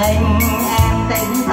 mình em tính